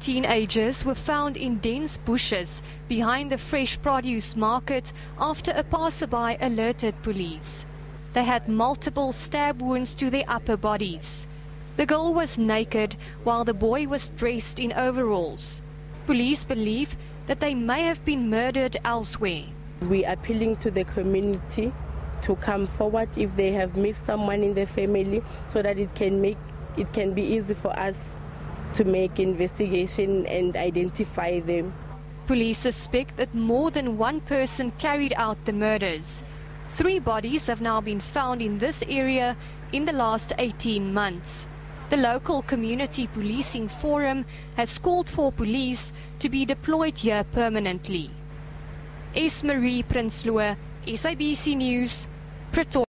teenagers were found in dense bushes behind the fresh produce market after a passerby alerted police. They had multiple stab wounds to their upper bodies. The girl was naked while the boy was dressed in overalls. Police believe that they may have been murdered elsewhere. We are appealing to the community to come forward if they have missed someone in their family so that it can make it can be easy for us to make investigation and identify them. Police suspect that more than one person carried out the murders. Three bodies have now been found in this area in the last 18 months. The local community policing forum has called for police to be deployed here permanently. S. Marie Prinsloo, SABC News, Pretoria.